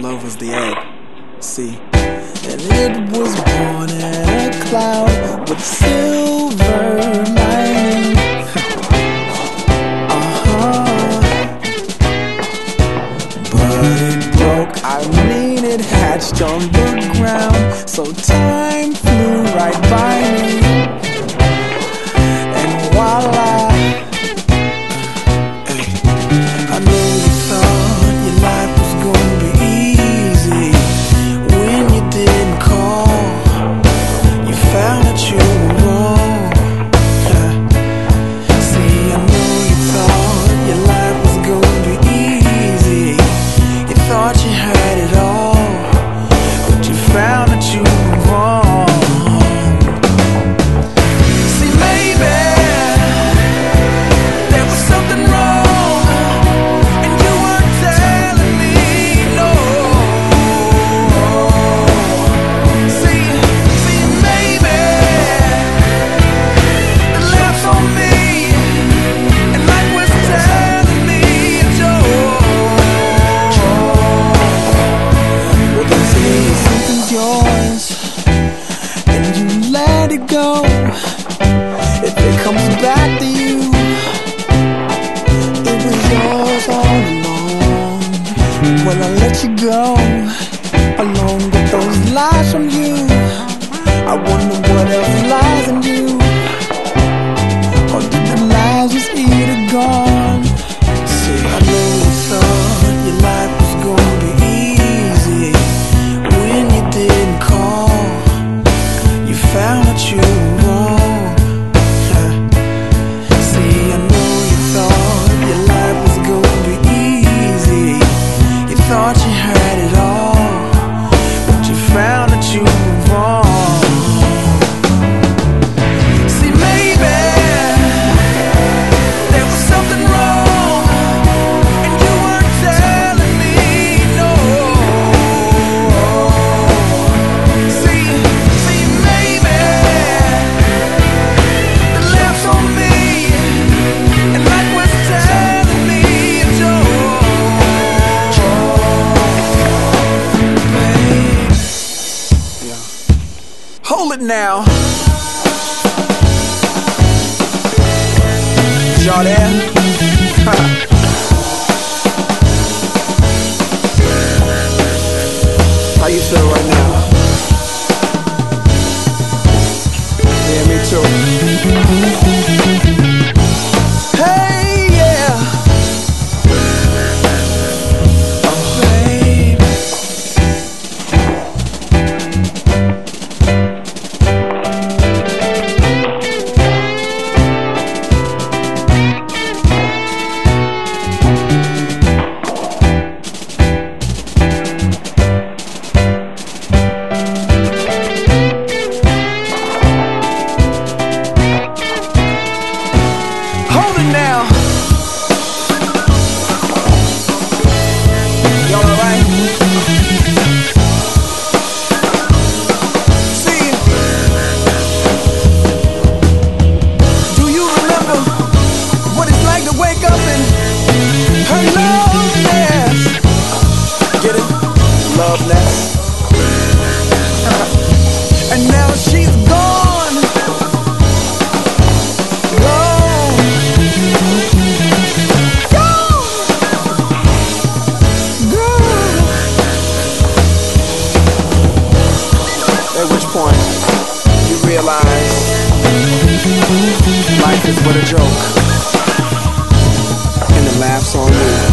Love was the egg. See? And it was born in a cloud with silver lining. uh-huh. But it broke, I mean it hatched on the ground. So time flew right by me. you. it now. Y'all there? How you feel right now? is but a joke. And the laughs on me.